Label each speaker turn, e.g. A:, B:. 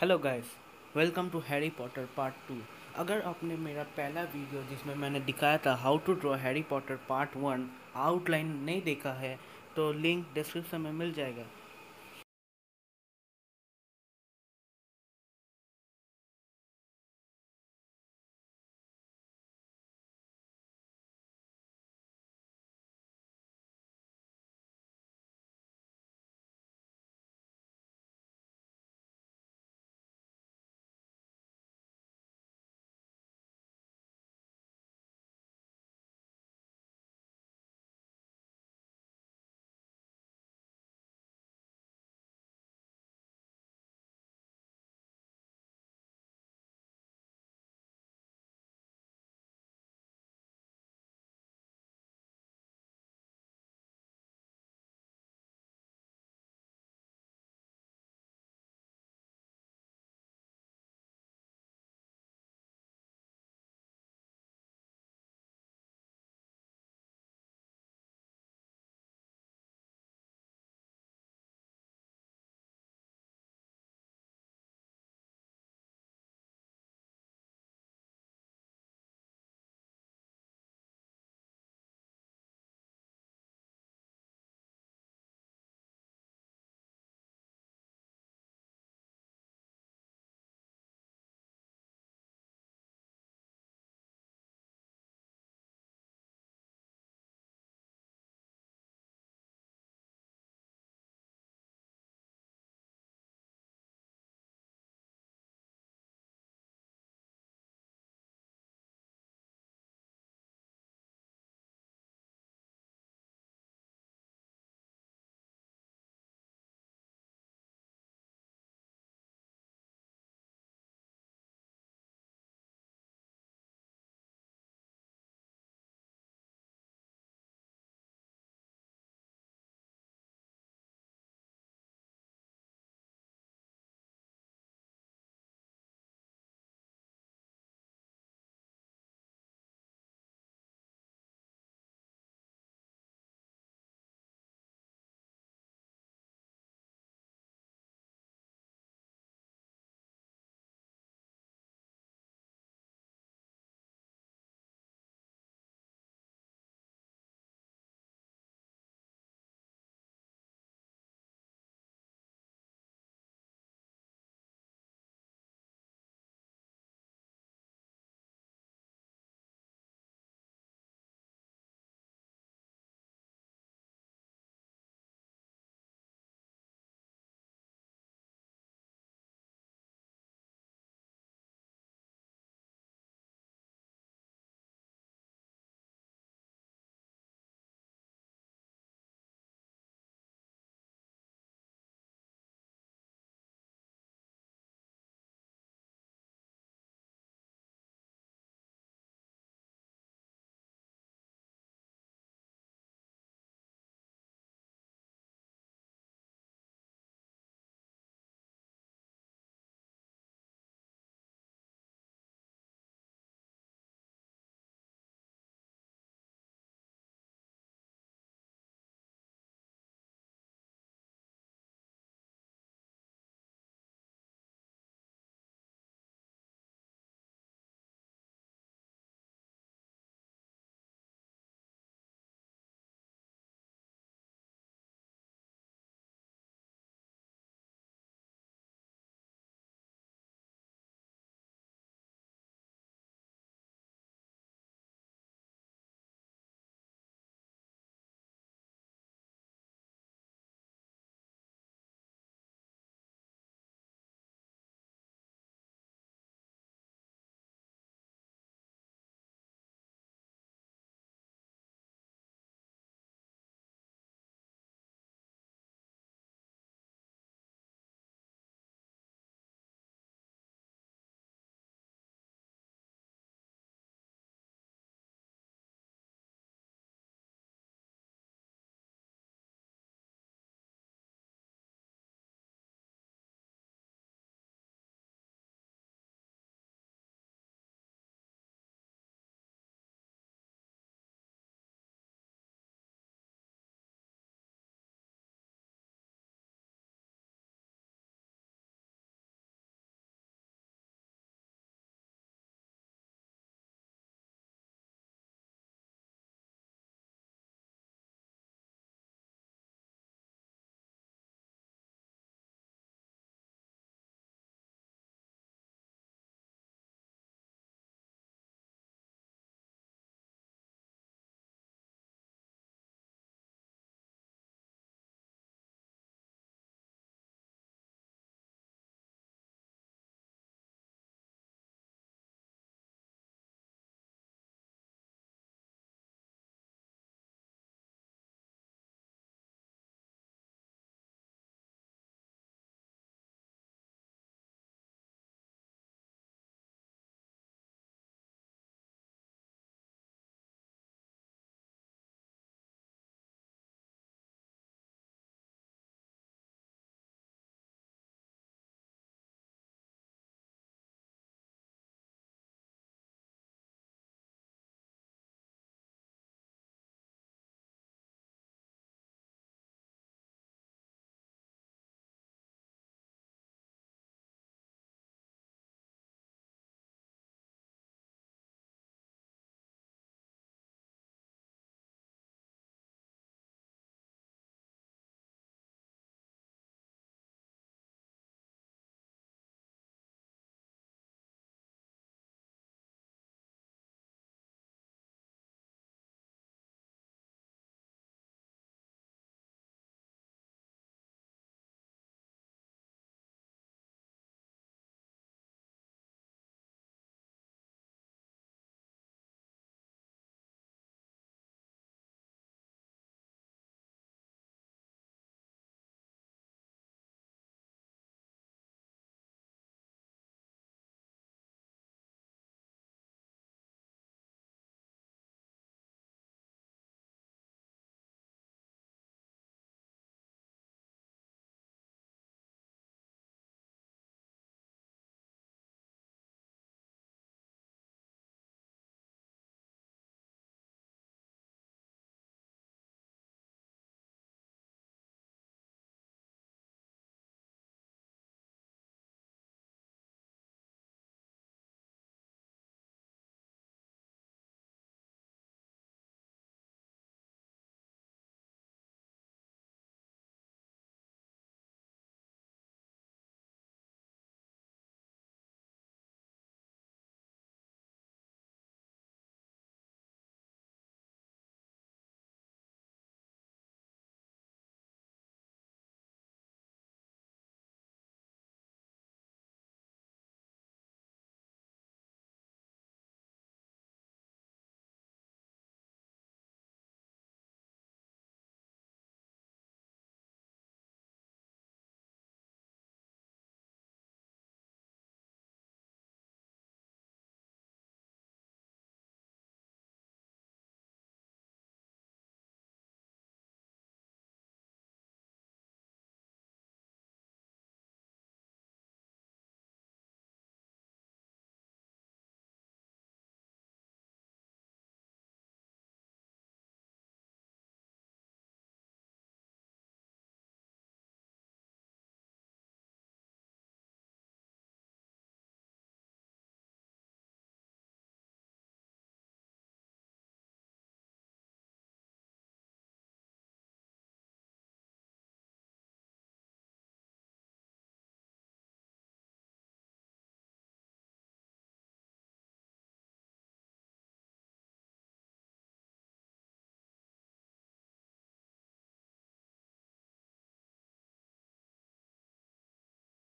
A: Hello guys welcome to Harry Potter part two अगर आपने मेरा पहला वीडियो जिसमें मैंने दिखाया था how to draw Harry Potter part one outline नहीं देखा है तो लिंक डिस्क्रिप्शन में मिल जाएगा।